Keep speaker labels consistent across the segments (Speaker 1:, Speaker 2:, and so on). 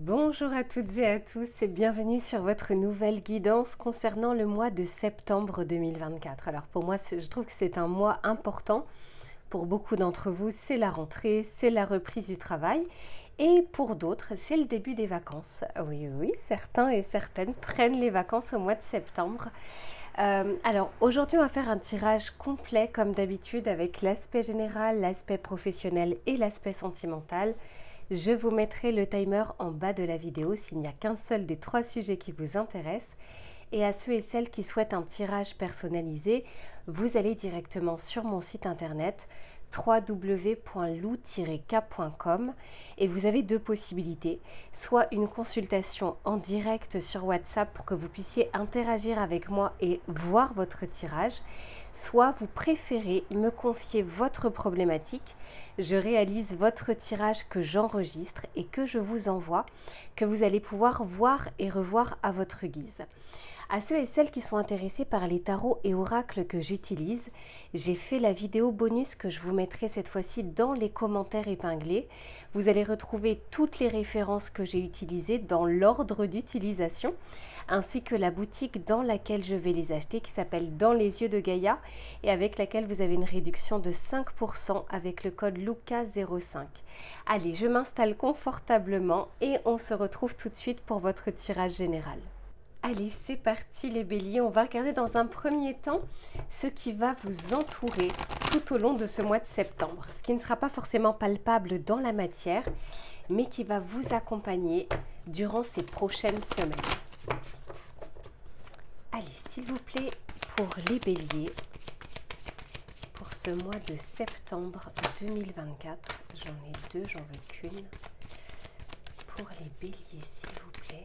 Speaker 1: Bonjour à toutes et à tous et bienvenue sur votre nouvelle guidance concernant le mois de septembre 2024. Alors pour moi, je trouve que c'est un mois important. Pour beaucoup d'entre vous, c'est la rentrée, c'est la reprise du travail. Et pour d'autres, c'est le début des vacances. Oui, oui, certains et certaines prennent les vacances au mois de septembre. Euh, alors aujourd'hui, on va faire un tirage complet comme d'habitude avec l'aspect général, l'aspect professionnel et l'aspect sentimental. Je vous mettrai le timer en bas de la vidéo s'il n'y a qu'un seul des trois sujets qui vous intéressent. Et à ceux et celles qui souhaitent un tirage personnalisé, vous allez directement sur mon site internet www.lou-k.com et vous avez deux possibilités. Soit une consultation en direct sur WhatsApp pour que vous puissiez interagir avec moi et voir votre tirage, soit vous préférez me confier votre problématique. Je réalise votre tirage que j'enregistre et que je vous envoie, que vous allez pouvoir voir et revoir à votre guise. À ceux et celles qui sont intéressés par les tarots et oracles que j'utilise, j'ai fait la vidéo bonus que je vous mettrai cette fois-ci dans les commentaires épinglés. Vous allez retrouver toutes les références que j'ai utilisées dans l'ordre d'utilisation, ainsi que la boutique dans laquelle je vais les acheter qui s'appelle Dans les yeux de Gaïa et avec laquelle vous avez une réduction de 5% avec le code LUCA05. Allez, je m'installe confortablement et on se retrouve tout de suite pour votre tirage général. Allez, c'est parti les béliers. On va regarder dans un premier temps ce qui va vous entourer tout au long de ce mois de septembre. Ce qui ne sera pas forcément palpable dans la matière, mais qui va vous accompagner durant ces prochaines semaines. Allez, s'il vous plaît, pour les béliers, pour ce mois de septembre 2024, j'en ai deux, j'en veux qu'une. Pour les béliers, s'il vous plaît.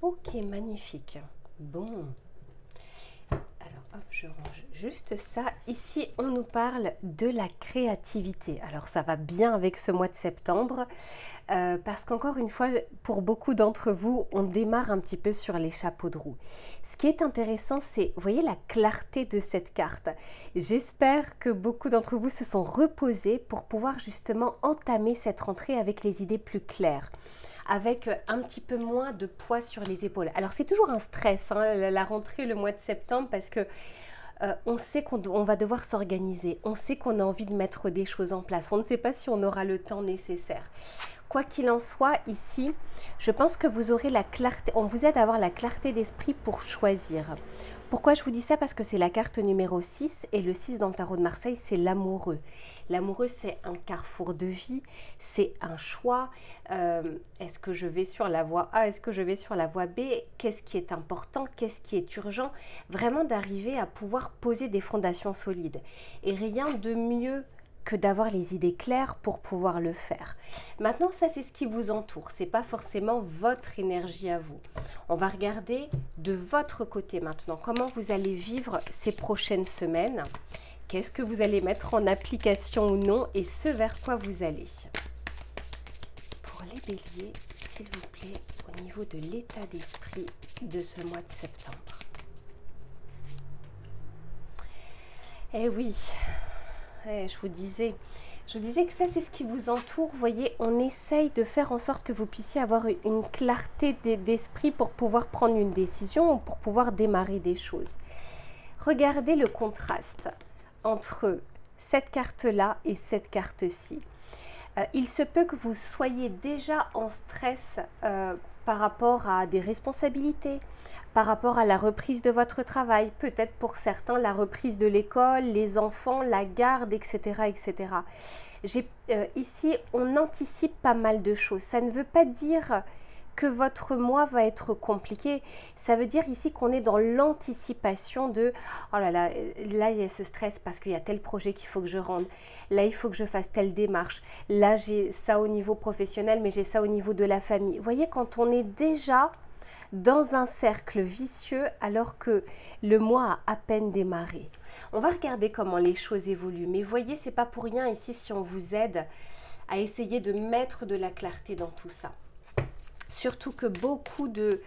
Speaker 1: Ok, magnifique. Bon. Alors, hop, je range juste ça. Ici, on nous parle de la créativité. Alors, ça va bien avec ce mois de septembre. Euh, parce qu'encore une fois, pour beaucoup d'entre vous, on démarre un petit peu sur les chapeaux de roue. Ce qui est intéressant, c'est, vous voyez, la clarté de cette carte. J'espère que beaucoup d'entre vous se sont reposés pour pouvoir justement entamer cette rentrée avec les idées plus claires avec un petit peu moins de poids sur les épaules. Alors c'est toujours un stress, hein, la rentrée le mois de septembre, parce que euh, on sait qu'on va devoir s'organiser, on sait qu'on a envie de mettre des choses en place, on ne sait pas si on aura le temps nécessaire. Quoi qu'il en soit, ici, je pense que vous aurez la clarté, on vous aide à avoir la clarté d'esprit pour choisir. Pourquoi je vous dis ça? Parce que c'est la carte numéro 6 et le 6 dans le tarot de Marseille, c'est l'amoureux. L'amoureux, c'est un carrefour de vie, c'est un choix. Euh, est-ce que je vais sur la voie A? Est-ce que je vais sur la voie B? Qu'est-ce qui est important? Qu'est-ce qui est urgent? Vraiment d'arriver à pouvoir poser des fondations solides. Et rien de mieux que d'avoir les idées claires pour pouvoir le faire. Maintenant, ça c'est ce qui vous entoure, c'est pas forcément votre énergie à vous. On va regarder de votre côté maintenant comment vous allez vivre ces prochaines semaines? Qu'est-ce que vous allez mettre en application ou non? Et ce vers quoi vous allez? Pour les béliers, s'il vous plaît, au niveau de l'état d'esprit de ce mois de septembre. Eh oui, je vous disais, je vous disais que ça c'est ce qui vous entoure. Voyez, on essaye de faire en sorte que vous puissiez avoir une clarté d'esprit pour pouvoir prendre une décision ou pour pouvoir démarrer des choses. Regardez le contraste entre cette carte-là et cette carte-ci. Euh, il se peut que vous soyez déjà en stress euh, par rapport à des responsabilités, par rapport à la reprise de votre travail, peut-être pour certains la reprise de l'école, les enfants, la garde, etc. etc. Euh, ici, on anticipe pas mal de choses. Ça ne veut pas dire que votre mois va être compliqué. Ça veut dire ici qu'on est dans l'anticipation de oh là là, là il y a ce stress parce qu'il y a tel projet qu'il faut que je rende. Là, il faut que je fasse telle démarche. Là, j'ai ça au niveau professionnel, mais j'ai ça au niveau de la famille. Vous voyez, quand on est déjà dans un cercle vicieux alors que le mois a à peine démarré. On va regarder comment les choses évoluent. Mais voyez, c'est pas pour rien ici si on vous aide à essayer de mettre de la clarté dans tout ça. Surtout que beaucoup de...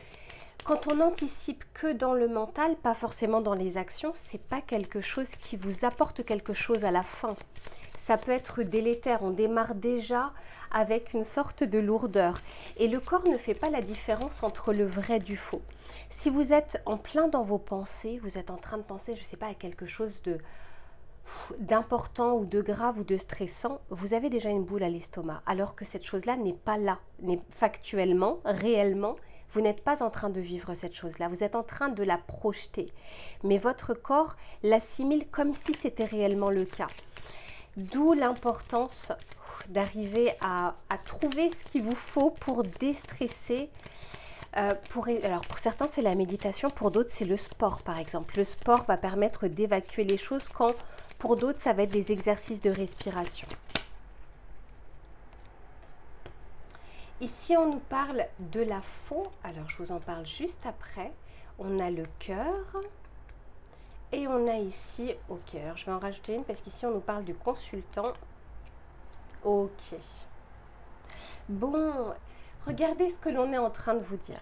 Speaker 1: Quand on anticipe que dans le mental, pas forcément dans les actions, c'est pas quelque chose qui vous apporte quelque chose à la fin. ça peut être délétère. On démarre déjà avec une sorte de lourdeur. Et le corps ne fait pas la différence entre le vrai du faux. Si vous êtes en plein dans vos pensées, vous êtes en train de penser, je ne sais pas, à quelque chose de d'important ou de grave ou de stressant, vous avez déjà une boule à l'estomac, alors que cette chose-là n'est pas là, factuellement, réellement, vous n'êtes pas en train de vivre cette chose-là, vous êtes en train de la projeter. Mais votre corps l'assimile comme si c'était réellement le cas. D'où l'importance d'arriver à, trouver ce qu'il vous faut pour déstresser. Euh, pour, alors pour certains c'est la méditation, pour d'autres c'est le sport par exemple. Le sport va permettre d'évacuer les choses quand pour d'autres ça va être des exercices de respiration. Ici, on nous parle de la faux. Alors, je vous en parle juste après. On a le cœur. Et on a ici au cœur. Je vais en rajouter une parce qu'ici, on nous parle du consultant. Ok. Bon, regardez ce que l'on est en train de vous dire.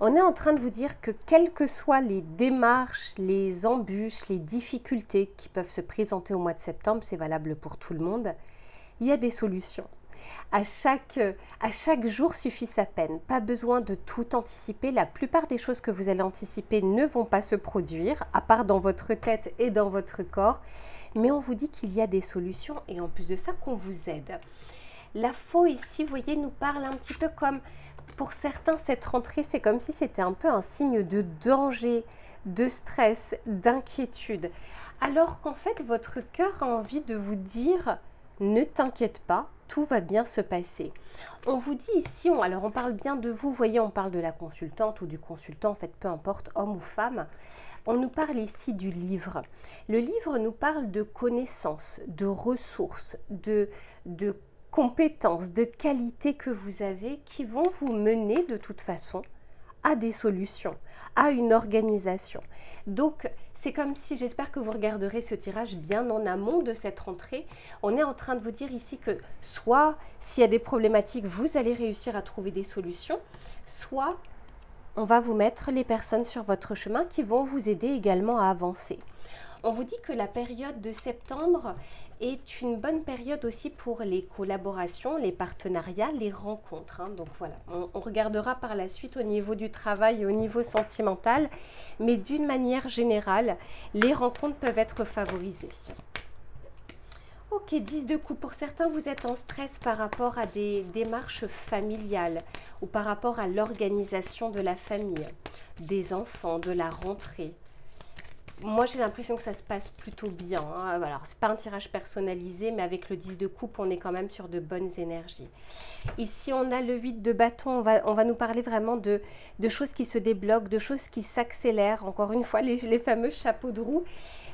Speaker 1: On est en train de vous dire que quelles que soient les démarches, les embûches, les difficultés qui peuvent se présenter au mois de septembre, c'est valable pour tout le monde, il y a des solutions. À chaque, à chaque jour suffit sa peine. Pas besoin de tout anticiper. La plupart des choses que vous allez anticiper ne vont pas se produire, à part dans votre tête et dans votre corps. Mais on vous dit qu'il y a des solutions et en plus de ça, qu'on vous aide. La faux ici, vous voyez, nous parle un petit peu comme, pour certains, cette rentrée, c'est comme si c'était un peu un signe de danger, de stress, d'inquiétude. Alors qu'en fait, votre cœur a envie de vous dire, ne t'inquiète pas, tout va bien se passer. On vous dit ici, alors on parle bien de vous, voyez, on parle de la consultante ou du consultant, en fait, peu importe, homme ou femme. On nous parle ici du livre. Le livre nous parle de connaissances, de ressources, de, de compétences, de qualités que vous avez qui vont vous mener de toute façon à des solutions, à une organisation. Donc, c'est comme si, j'espère que vous regarderez ce tirage bien en amont de cette rentrée. On est en train de vous dire ici que soit s'il y a des problématiques, vous allez réussir à trouver des solutions, soit on va vous mettre les personnes sur votre chemin qui vont vous aider également à avancer. On vous dit que la période de septembre est une bonne période aussi pour les collaborations, les partenariats, les rencontres. Hein. Donc voilà, on, regardera par la suite au niveau du travail au niveau sentimental, mais d'une manière générale, les rencontres peuvent être favorisées. Ok, 10 de coups. Pour certains, vous êtes en stress par rapport à des démarches familiales ou par rapport à l'organisation de la famille, des enfants, de la rentrée moi j'ai l'impression que ça se passe plutôt bien. Alors c'est pas un tirage personnalisé, mais avec le 10 de coupe, on est quand même sur de bonnes énergies. Ici on a le 8 de bâton, on va, on va nous parler vraiment de, de, choses qui se débloquent, de choses qui s'accélèrent. Encore une fois, les, les, fameux chapeaux de roue.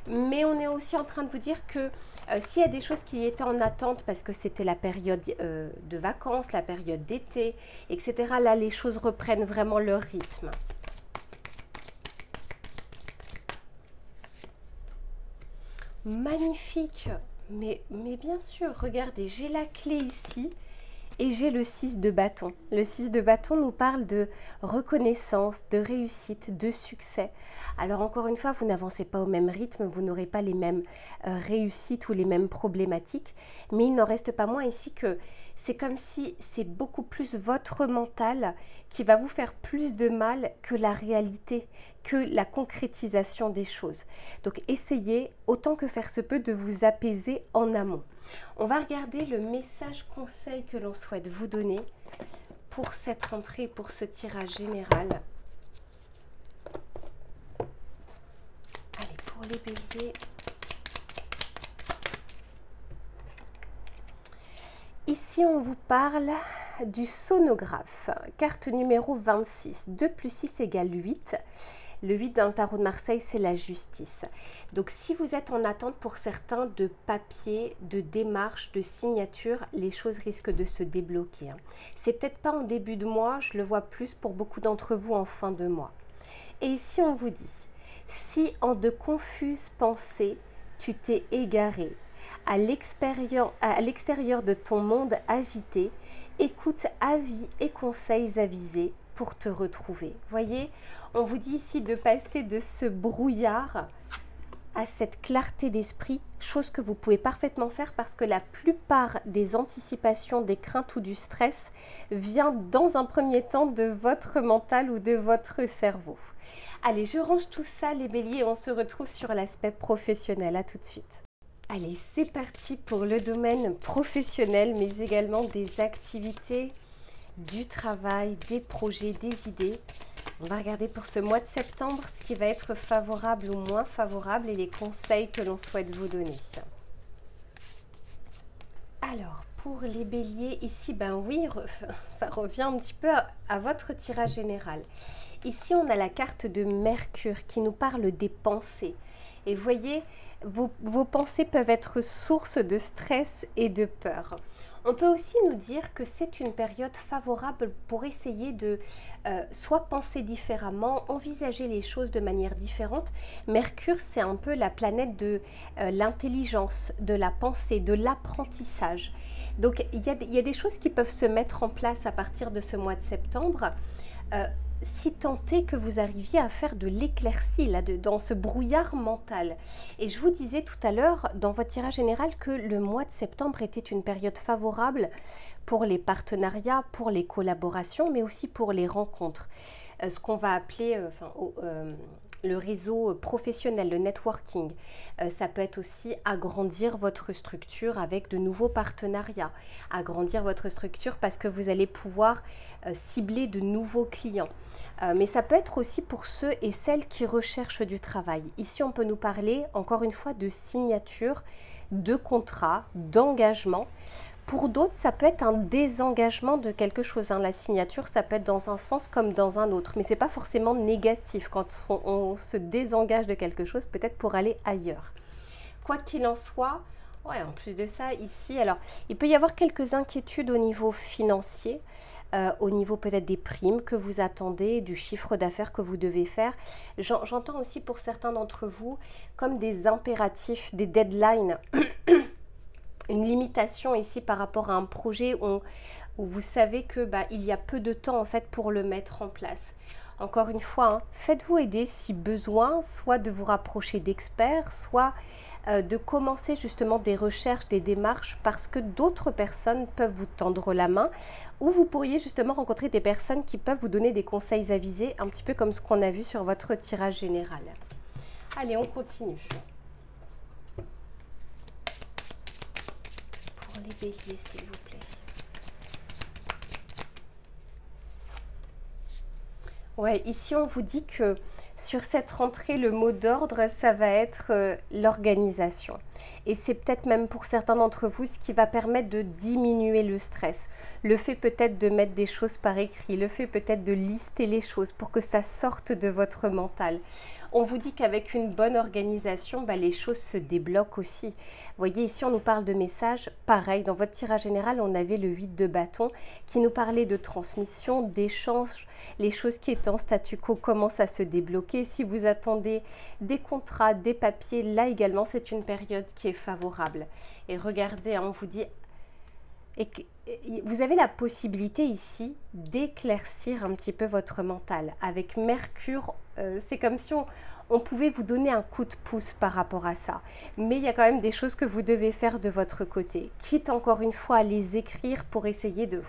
Speaker 1: Mais on est aussi en train de vous dire que euh, s'il y a des choses qui étaient en attente parce que c'était la période euh, de vacances, la période d'été, etc., là les choses reprennent vraiment leur rythme. Magnifique. Mais, bien sûr, regardez, j'ai la clé ici et j'ai le 6 de bâton. Le 6 de bâton nous parle de reconnaissance, de réussite, de succès. Alors encore une fois, vous n'avancez pas au même rythme, vous n'aurez pas les mêmes euh, réussites ou les mêmes problématiques, mais il n'en reste pas moins ici que c'est comme si c'est beaucoup plus votre mental qui va vous faire plus de mal que la réalité, que la concrétisation des choses. Donc essayez autant que faire se peut de vous apaiser en amont. On va regarder le message conseil que l'on souhaite vous donner pour cette rentrée, pour ce tirage général. Allez, pour les béliers, Ici, on vous parle du sonographe, carte numéro 26. 2 plus 6 égale 8. Le 8 dans le tarot de Marseille, c'est la justice. Donc si vous êtes en attente pour certains de papier, de démarche, de signature, les choses risquent de se débloquer. Hein. C'est peut-être pas en début de mois, je le vois plus pour beaucoup d'entre vous en fin de mois. Et ici, on vous dit, si en de confuses pensées, tu t'es égaré, à l'extérieur de ton monde agité, écoute avis et conseils avisés pour te retrouver. Voyez, on vous dit ici de passer de ce brouillard à cette clarté d'esprit, chose que vous pouvez parfaitement faire parce que la plupart des anticipations, des craintes ou du stress vient dans un premier temps de votre mental ou de votre cerveau. Allez, je range tout ça les béliers on se retrouve sur l'aspect professionnel. À tout de suite. Allez, c'est parti pour le domaine professionnel mais également des activités, du travail, des projets, des idées. On va regarder pour ce mois de septembre ce qui va être favorable ou moins favorable et les conseils que l'on souhaite vous donner. Alors, pour les béliers, ici, ben oui, ça revient un petit peu à, votre tirage général. Ici, on a la carte de Mercure qui nous parle des pensées. Et voyez, vos, pensées peuvent être source de stress et de peur. On peut aussi nous dire que c'est une période favorable pour essayer de euh, soit penser différemment, envisager les choses de manière différente. Mercure, c'est un peu la planète de euh, l'intelligence, de la pensée, de l'apprentissage. Donc il y, a, des choses qui peuvent se mettre en place à partir de ce mois de septembre. Euh, si est que vous arriviez à faire de l'éclaircie là, dans ce brouillard mental. Et je vous disais tout à l'heure dans votre tirage général que le mois de septembre était une période favorable pour les partenariats, pour les collaborations, mais aussi pour les rencontres. Euh, ce qu'on va appeler euh, euh, le réseau professionnel, le networking. ça peut être aussi agrandir votre structure avec de nouveaux partenariats, agrandir votre structure parce que vous allez pouvoir cibler de nouveaux clients. Euh, mais ça peut être aussi pour ceux et celles qui recherchent du travail. Ici, on peut nous parler encore une fois de signature, de contrat, d'engagement. Pour d'autres, ça peut être un désengagement de quelque chose. Hein. La signature, ça peut être dans un sens comme dans un autre, mais ce n'est pas forcément négatif quand on, se désengage de quelque chose, peut-être pour aller ailleurs. Quoi qu'il en soit, ouais, en plus de ça, ici, alors, il peut y avoir quelques inquiétudes au niveau financier. Euh, au niveau peut-être des primes que vous attendez, du chiffre d'affaires que vous devez faire. J'entends aussi pour certains d'entre vous comme des impératifs, des deadlines, une limitation ici par rapport à un projet où, vous savez que bah, il y a peu de temps en fait pour le mettre en place. Encore une fois, hein, faites-vous aider si besoin, soit de vous rapprocher d'experts, soit euh, de commencer justement des recherches, des démarches, parce que d'autres personnes peuvent vous tendre la main, ou vous pourriez justement rencontrer des personnes qui peuvent vous donner des conseils avisés, un petit peu comme ce qu'on a vu sur votre tirage général. Allez, on continue. Les. Ouais, ici on vous dit que sur cette rentrée, le mot d'ordre, ça va être euh, l'organisation. Et c'est peut-être même pour certains d'entre vous ce qui va permettre de diminuer le stress. Le fait peut-être de mettre des choses par écrit, le fait peut-être de lister les choses pour que ça sorte de votre mental. On vous dit qu'avec une bonne organisation, bah, les choses se débloquent aussi. Vous voyez, ici, on nous parle de messages. Pareil, dans votre tirage général, on avait le 8 de bâton qui nous parlait de transmission, d'échange. Les choses qui étaient en statu quo commencent à se débloquer. Si vous attendez des contrats, des papiers, là également, c'est une période qui est favorable. Et regardez, hein, on vous dit et vous avez la possibilité ici d'éclaircir un petit peu votre mental. Avec Mercure, euh, c'est comme si on, pouvait vous donner un coup de pouce par rapport à ça. Mais il y a quand même des choses que vous devez faire de votre côté. Quitte encore une fois à les écrire pour essayer de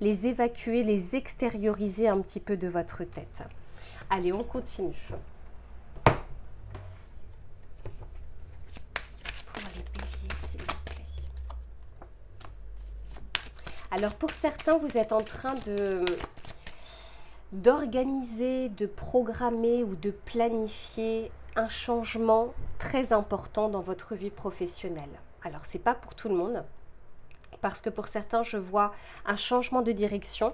Speaker 1: les évacuer, les extérioriser un petit peu de votre tête. Allez, on continue. Alors pour certains, vous êtes en train de d'organiser, de programmer ou de planifier un changement très important dans votre vie professionnelle. Alors c'est pas pour tout le monde parce que pour certains, je vois un changement de direction,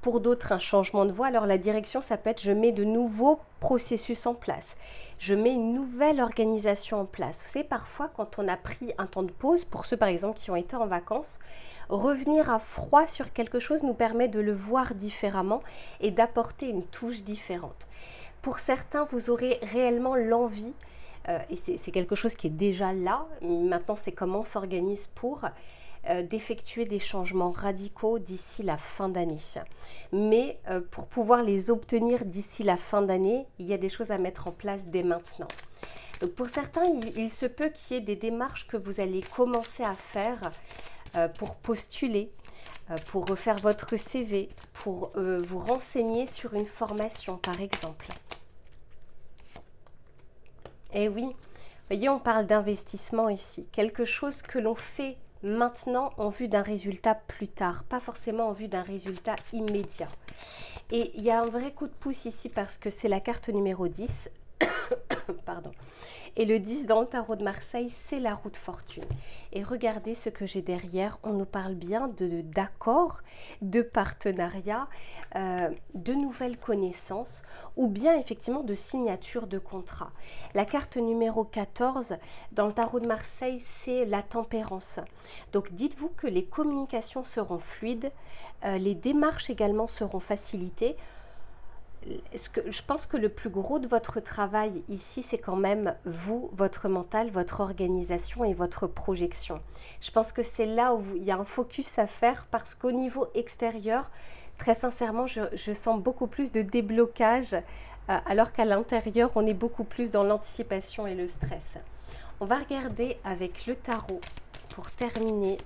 Speaker 1: pour d'autres un changement de voie. Alors la direction, ça peut être je mets de nouveaux processus en place, je mets une nouvelle organisation en place. Vous savez, parfois quand on a pris un temps de pause, pour ceux par exemple qui ont été en vacances, revenir à froid sur quelque chose nous permet de le voir différemment et d'apporter une touche différente. Pour certains, vous aurez réellement l'envie, euh, et c'est quelque chose qui est déjà là, maintenant c'est comment on s'organise pour euh, d'effectuer des changements radicaux d'ici la fin d'année. Mais euh, pour pouvoir les obtenir d'ici la fin d'année, il y a des choses à mettre en place dès maintenant. Donc pour certains, il, se peut qu'il y ait des démarches que vous allez commencer à faire euh, pour postuler, pour refaire votre CV, pour vous renseigner sur une formation par exemple. Eh oui, voyez, on parle d'investissement ici, quelque chose que l'on fait maintenant en vue d'un résultat plus tard, pas forcément en vue d'un résultat immédiat. Et il y a un vrai coup de pouce ici parce que c'est la carte numéro 10. Pardon. Et le 10 dans le tarot de Marseille, c'est la route fortune. Et regardez ce que j'ai derrière. On nous parle bien de d'accords, de partenariats, euh, de nouvelles connaissances ou bien effectivement de signature de contrat. La carte numéro 14 dans le tarot de Marseille, c'est la tempérance. Donc dites-vous que les communications seront fluides, euh, les démarches également seront facilitées je pense que le plus gros de votre travail ici, c'est quand même vous, votre mental, votre organisation et votre projection. Je pense que c'est là où il y a un focus à faire parce qu'au niveau extérieur, très sincèrement, je, sens beaucoup plus de déblocage euh, alors qu'à l'intérieur, on est beaucoup plus dans l'anticipation et le stress. On va regarder avec le tarot pour terminer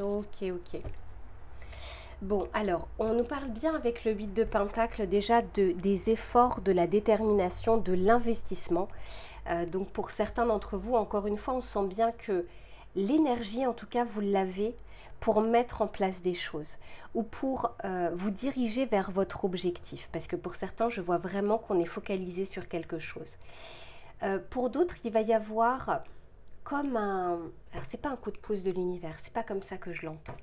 Speaker 1: Ok, ok. Bon, alors, on nous parle bien avec le 8 de Pentacle déjà de, des efforts, de la détermination, de l'investissement. Euh, donc pour certains d'entre vous, encore une fois, on sent bien que l'énergie, en tout cas, vous l'avez pour mettre en place des choses ou pour euh, vous diriger vers votre objectif. Parce que pour certains, je vois vraiment qu'on est focalisé sur quelque chose. Euh, pour d'autres, il va y avoir comme un... Alors c'est pas un coup de pouce de l'univers, c'est pas comme ça que je l'entends.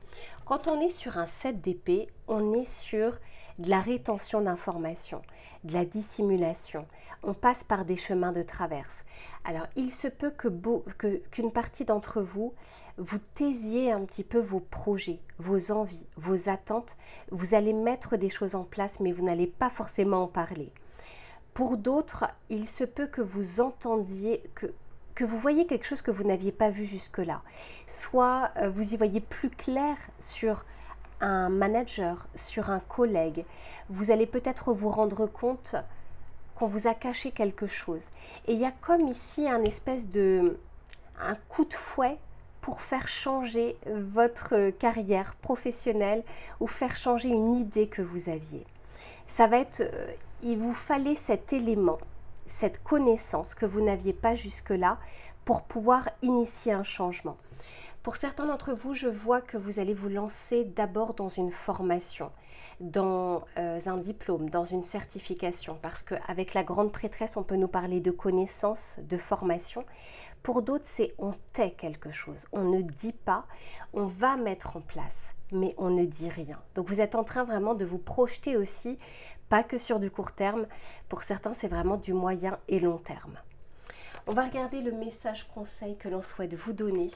Speaker 1: Quand on est sur un 7 d'épée, on est sur de la rétention d'informations, de la dissimulation. On passe par des chemins de traverse. Alors il se peut que qu'une partie d'entre vous vous taisiez un petit peu vos projets, vos envies, vos attentes. Vous allez mettre des choses en place, mais vous n'allez pas forcément en parler. Pour d'autres, il se peut que vous entendiez, que, que vous voyez quelque chose que vous n'aviez pas vu jusque-là. Soit euh, vous y voyez plus clair sur un manager, sur un collègue. Vous allez peut-être vous rendre compte qu'on vous a caché quelque chose. Et il y a comme ici un espèce de un coup de fouet pour faire changer votre carrière professionnelle ou faire changer une idée que vous aviez. Ça va être, euh, il vous fallait cet élément cette connaissance que vous n'aviez pas jusque-là pour pouvoir initier un changement. Pour certains d'entre vous, je vois que vous allez vous lancer d'abord dans une formation, dans euh, un diplôme, dans une certification, parce qu'avec la grande prêtresse, on peut nous parler de connaissances, de formation. Pour d'autres, c'est on tait quelque chose, on ne dit pas, on va mettre en place, mais on ne dit rien. Donc vous êtes en train vraiment de vous projeter aussi pas que sur du court terme. Pour certains, c'est vraiment du moyen et long terme. On va regarder le message conseil que l'on souhaite vous donner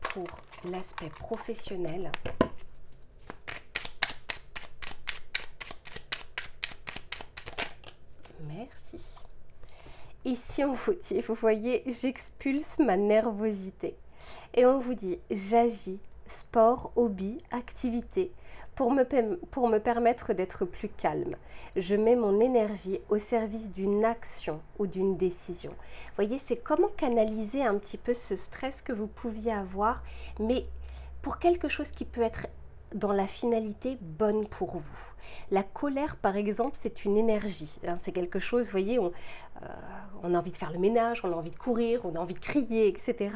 Speaker 1: pour l'aspect professionnel. Merci. Ici, on vous dit, vous voyez, j'expulse ma nervosité. Et on vous dit, j'agis, sport, hobby, activité, pour me, pour me permettre d'être plus calme. Je mets mon énergie au service d'une action ou d'une décision. Vous voyez, c'est comment canaliser un petit peu ce stress que vous pouviez avoir, mais pour quelque chose qui peut être dans la finalité bonne pour vous. La colère, par exemple, c'est une énergie. Hein. c'est quelque chose, vous voyez, on, euh, on, a envie de faire le ménage, on a envie de courir, on a envie de crier, etc.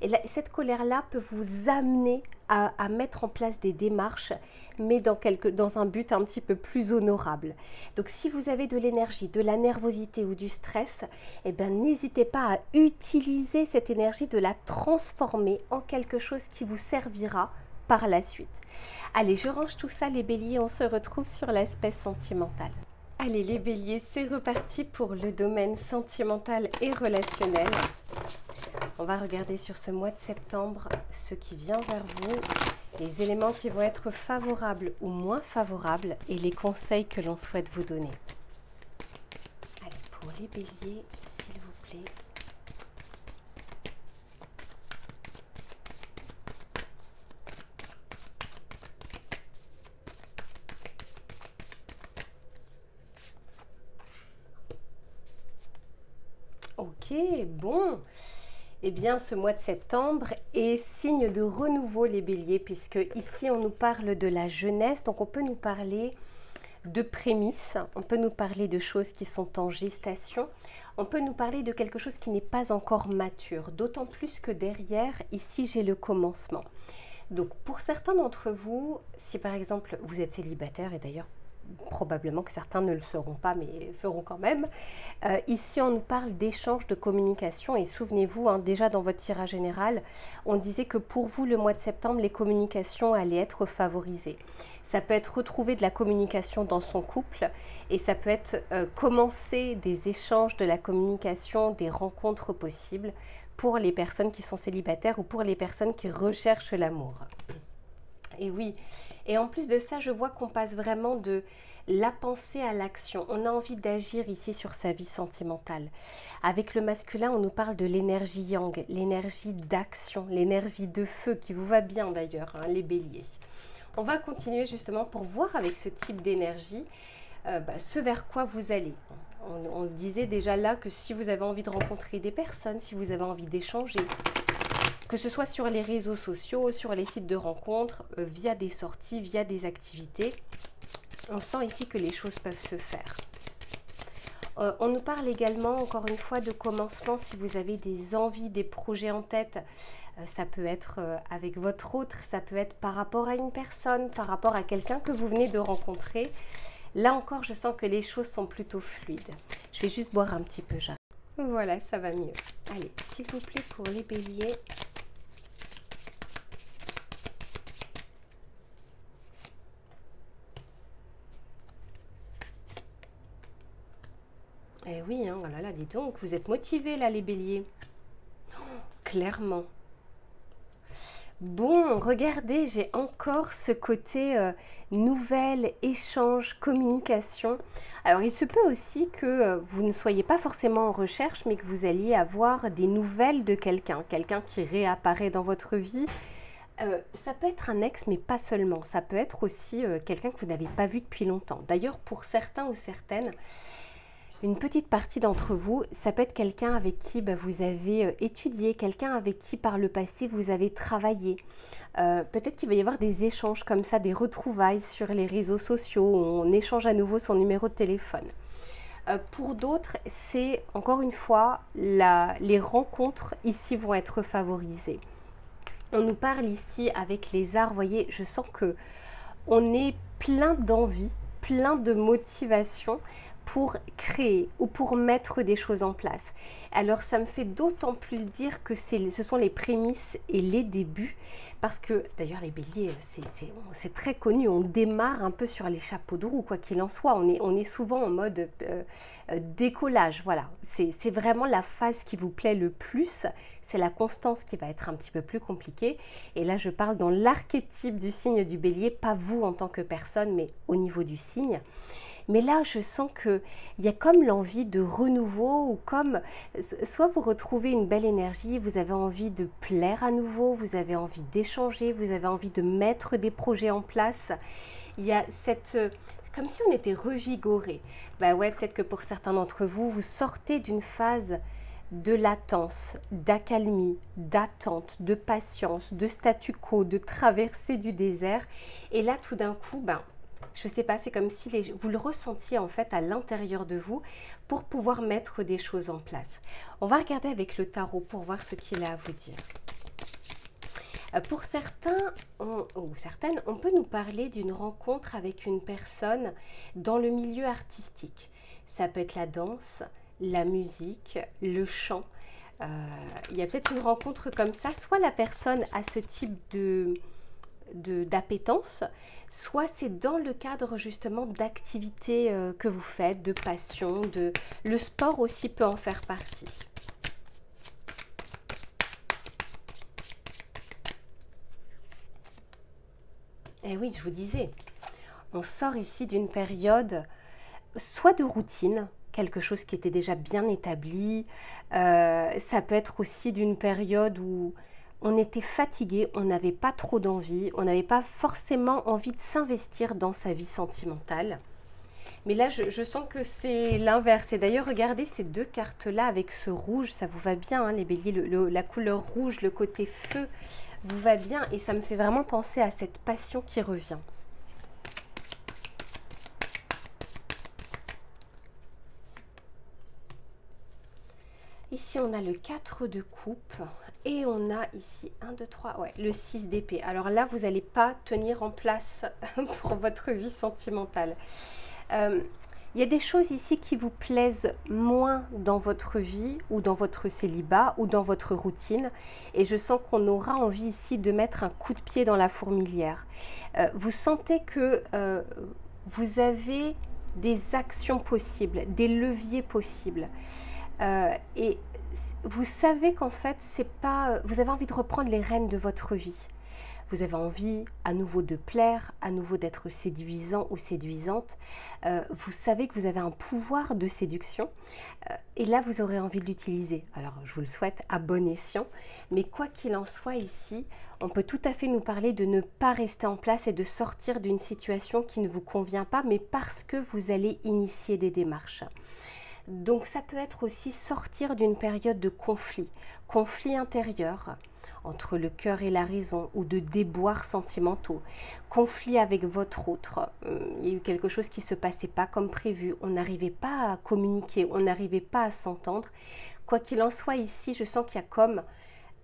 Speaker 1: Et cette colère-là peut vous amener à, mettre en place des démarches, mais dans, dans un but un petit peu plus honorable. Donc si vous avez de l'énergie, de la nervosité ou du stress, eh bien n'hésitez pas à utiliser cette énergie, de la transformer en quelque chose qui vous servira par la suite. Allez, je range tout ça les béliers, on se retrouve sur l'aspect sentimental. Allez les béliers, c'est reparti pour le domaine sentimental et relationnel. On va regarder sur ce mois de septembre ce qui vient vers vous, les éléments qui vont être favorables ou moins favorables et les conseils que l'on souhaite vous donner. Allez, pour les béliers, s'il vous plaît. Bon. Eh bien, ce mois de septembre est signe de renouveau les béliers, puisque ici on nous parle de la jeunesse, donc on peut nous parler de prémices, on peut nous parler de choses qui sont en gestation, on peut nous parler de quelque chose qui n'est pas encore mature, d'autant plus que derrière, ici j'ai le commencement. Donc pour certains d'entre vous, si par exemple vous êtes célibataire, et d'ailleurs probablement que certains ne le seront pas, mais feront quand même. Euh, ici, on nous parle d'échange de communication et souvenez-vous, hein, déjà dans votre tirage général, on disait que pour vous, le mois de septembre, les communications allaient être favorisées. Ça peut être retrouver de la communication dans son couple et ça peut être euh, commencer des échanges de la communication, des rencontres possibles pour les personnes qui sont célibataires ou pour les personnes qui recherchent l'amour. Et oui, et en plus de ça, je vois qu'on passe vraiment de la pensée à l'action. On a envie d'agir ici sur sa vie sentimentale. Avec le masculin, on nous parle de l'énergie yang, l'énergie d'action, l'énergie de feu qui vous va bien d'ailleurs, hein, les béliers. On va continuer justement pour voir avec ce type d'énergie euh, bah, ce vers quoi vous allez. On, on disait déjà là que si vous avez envie de rencontrer des personnes, si vous avez envie d'échanger, que ce soit sur les réseaux sociaux, sur les sites de rencontres, euh, via des sorties, via des activités. On sent ici que les choses peuvent se faire. Euh, on nous parle également, encore une fois, de commencement. Si vous avez des envies, des projets en tête, euh, ça peut être avec votre autre, ça peut être par rapport à une personne, par rapport à quelqu'un que vous venez de rencontrer. Là encore, je sens que les choses sont plutôt fluides. Je vais juste boire un petit peu, j'arrive. Voilà, ça va mieux. Allez, s'il vous plaît, pour les béliers, Eh oui, hein, voilà, là, donc, vous êtes motivés là, les béliers. clairement. Bon, regardez, j'ai encore ce côté euh, nouvelle, échange, communication. Alors, il se peut aussi que euh, vous ne soyez pas forcément en recherche, mais que vous alliez avoir des nouvelles de quelqu'un, quelqu'un qui réapparaît dans votre vie. Euh, ça peut être un ex, mais pas seulement. Ça peut être aussi quelqu'un que vous n'avez pas vu depuis longtemps. D'ailleurs, pour certains ou certaines, une petite partie d'entre vous, ça peut être quelqu'un avec qui bah, vous avez euh, étudié, quelqu'un avec qui par le passé vous avez travaillé. Euh, peut-être qu'il va y avoir des échanges comme ça, des retrouvailles sur les réseaux sociaux, on échange à nouveau son numéro de téléphone. Euh, pour d'autres, c'est encore une fois, les rencontres ici vont être favorisées. On nous parle ici avec les arts, voyez, je sens que on est plein d'envie, plein de motivation pour créer ou pour mettre des choses en place. Alors ça me fait d'autant plus dire que ce sont les prémices et les débuts, parce que d'ailleurs les béliers, c'est très connu, on démarre un peu sur les chapeaux de roue, quoi qu'il en soit, on est, souvent en mode euh, euh, décollage, voilà, c'est vraiment la phase qui vous plaît le plus, c'est la constance qui va être un petit peu plus compliquée, et là je parle dans l'archétype du signe du bélier, pas vous en tant que personne, mais au niveau du signe. Mais là, je sens qu'il y a comme l'envie de renouveau ou comme soit vous retrouvez une belle énergie, vous avez envie de plaire à nouveau, vous avez envie d'échanger, vous avez envie de mettre des projets en place. Il y a cette comme si on était revigoré. Bah ouais, peut-être que pour certains d'entre vous, vous sortez d'une phase de latence, d'accalmie, d'attente, de patience, de statu quo, de traversée du désert. Et là, tout d'un coup, ben, je ne sais pas, c'est comme si vous le ressentiez en fait à l'intérieur de vous pour pouvoir mettre des choses en place. On va regarder avec le tarot pour voir ce qu'il a à vous dire. Euh, pour certains ou certaines, on peut nous parler d'une rencontre avec une personne dans le milieu artistique. Ça peut être la danse, la musique, le chant. Euh, il y a peut-être une rencontre comme ça. Soit la personne a ce type de d'appétence, soit c'est dans le cadre justement d'activités euh, que vous faites, de passion, de le sport aussi peut en faire partie. Eh oui, je vous disais, on sort ici d'une période soit de routine, quelque chose qui était déjà bien établi, euh, ça peut être aussi d'une période où on était fatigué, on n'avait pas trop d'envie, on n'avait pas forcément envie de s'investir dans sa vie sentimentale. Mais là, je, sens que c'est l'inverse. Et d'ailleurs, regardez ces deux cartes-là avec ce rouge, ça vous va bien, hein, les béliers, la couleur rouge, le côté feu, vous va bien. Et ça me fait vraiment penser à cette passion qui revient. Ici, on a le 4 de coupe et on a ici 1, 2, 3, ouais, le 6 d'épée. Alors là, vous n'allez pas tenir en place pour votre vie sentimentale. Euh, il y a des choses ici qui vous plaisent moins dans votre vie ou dans votre célibat ou dans votre routine. Et je sens qu'on aura envie ici de mettre un coup de pied dans la fourmilière. Euh, vous sentez que euh, vous avez des actions possibles, des leviers possibles. Euh, et vous savez qu'en fait, c'est pas. Vous avez envie de reprendre les rênes de votre vie. Vous avez envie à nouveau de plaire, à nouveau d'être séduisant ou séduisante. Euh, vous savez que vous avez un pouvoir de séduction euh, et là vous aurez envie de l'utiliser. Alors je vous le souhaite à bon escient, mais quoi qu'il en soit ici, on peut tout à fait nous parler de ne pas rester en place et de sortir d'une situation qui ne vous convient pas, mais parce que vous allez initier des démarches. Donc ça peut être aussi sortir d'une période de conflit, conflit intérieur entre le cœur et la raison ou de déboires sentimentaux, conflit avec votre autre. Euh, il y a eu quelque chose qui ne se passait pas comme prévu, on n'arrivait pas à communiquer, on n'arrivait pas à s'entendre. Quoi qu'il en soit ici, je sens qu'il y a comme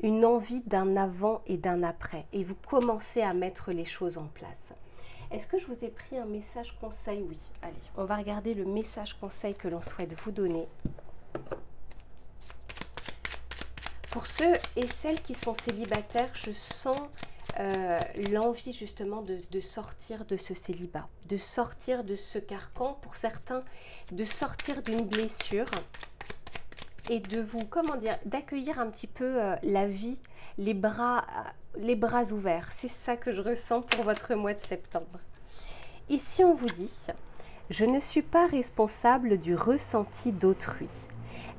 Speaker 1: une envie d'un avant et d'un après et vous commencez à mettre les choses en place. Est-ce que je vous ai pris un message conseil? Oui. Allez, on va regarder le message conseil que l'on souhaite vous donner. Pour ceux et celles qui sont célibataires, je sens euh, l'envie justement de, sortir de ce célibat, de sortir de ce carcan, pour certains, de sortir d'une blessure et de vous, comment dire, d'accueillir un petit peu euh, la vie, les bras, les bras ouverts. C'est ça que je ressens pour votre mois de septembre. Ici, on vous dit, je ne suis pas responsable du ressenti d'autrui.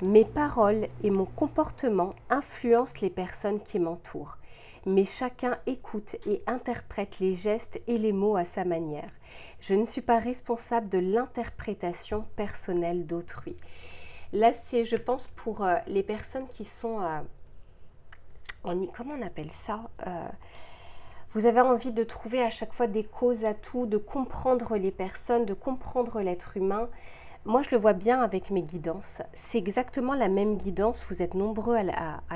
Speaker 1: Mes paroles et mon comportement influencent les personnes qui m'entourent, mais chacun écoute et interprète les gestes et les mots à sa manière. Je ne suis pas responsable de l'interprétation personnelle d'autrui. Là, c'est, je pense, pour euh, les personnes qui sont euh, en, comment on appelle ça euh, Vous avez envie de trouver à chaque fois des causes à tout, de comprendre les personnes, de comprendre l'être humain. Moi, je le vois bien avec mes guidances. C'est exactement la même guidance, vous êtes nombreux à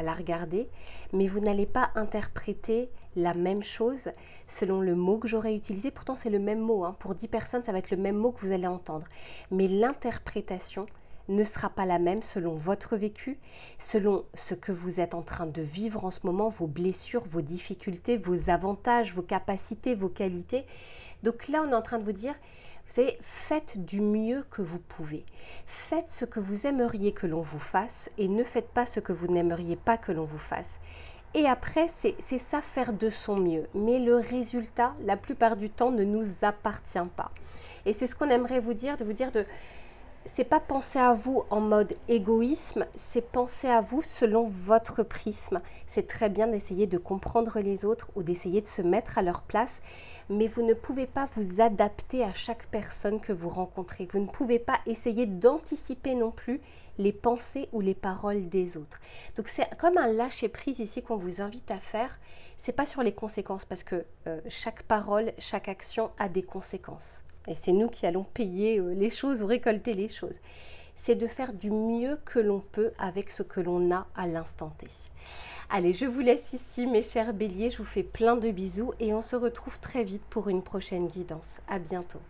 Speaker 1: la, regarder, mais vous n'allez pas interpréter la même chose selon le mot que j'aurais utilisé. Pourtant, c'est le même mot. Hein. Pour 10 personnes, ça va être le même mot que vous allez entendre. Mais l'interprétation, ne sera pas la même selon votre vécu, selon ce que vous êtes en train de vivre en ce moment, vos blessures, vos difficultés, vos avantages, vos capacités, vos qualités. Donc là, on est en train de vous dire, vous savez, faites du mieux que vous pouvez. Faites ce que vous aimeriez que l'on vous fasse et ne faites pas ce que vous n'aimeriez pas que l'on vous fasse. Et après, c'est ça faire de son mieux. Mais le résultat, la plupart du temps, ne nous appartient pas. Et c'est ce qu'on aimerait vous dire, de vous dire de c'est pas penser à vous en mode égoïsme, c'est penser à vous selon votre prisme. C'est très bien d'essayer de comprendre les autres ou d'essayer de se mettre à leur place, mais vous ne pouvez pas vous adapter à chaque personne que vous rencontrez. Vous ne pouvez pas essayer d'anticiper non plus les pensées ou les paroles des autres. Donc c'est comme un lâcher prise ici qu'on vous invite à faire. C'est pas sur les conséquences parce que euh, chaque parole, chaque action a des conséquences et c'est nous qui allons payer euh, les choses ou récolter les choses, c'est de faire du mieux que l'on peut avec ce que l'on a à l'instant T. Allez, je vous laisse ici, mes chers béliers. Je vous fais plein de bisous et on se retrouve très vite pour une prochaine guidance. À bientôt.